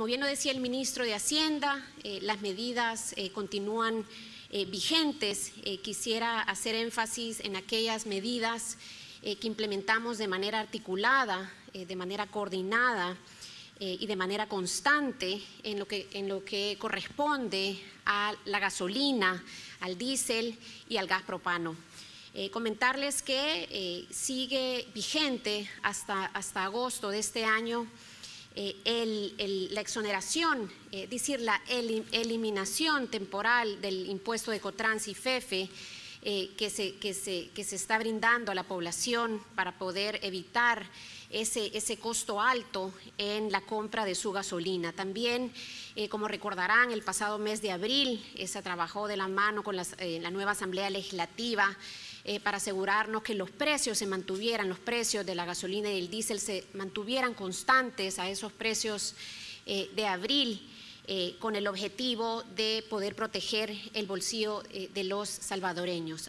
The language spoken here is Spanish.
Como bien lo decía el ministro de Hacienda, eh, las medidas eh, continúan eh, vigentes. quisiera hacer énfasis en aquellas medidas que implementamos de manera articulada, de manera coordinada y de manera constante en lo, que, corresponde a la gasolina, al diésel y al gas propano. comentarles que sigue vigente hasta agosto de este año eh, la exoneración, es eh, decir, la eliminación temporal del impuesto de Cotrans y FEFE eh, que, se, que, se, que, se, está brindando a la población para poder evitar ese, ese costo alto en la compra de su gasolina. También, como recordarán, el pasado mes de abril se trabajó de la mano con la nueva Asamblea Legislativa eh, para asegurarnos que los precios se mantuvieran, los precios de la gasolina y del diésel se mantuvieran constantes a esos precios eh, de abril. Eh, con el objetivo de poder proteger el bolsillo de los salvadoreños.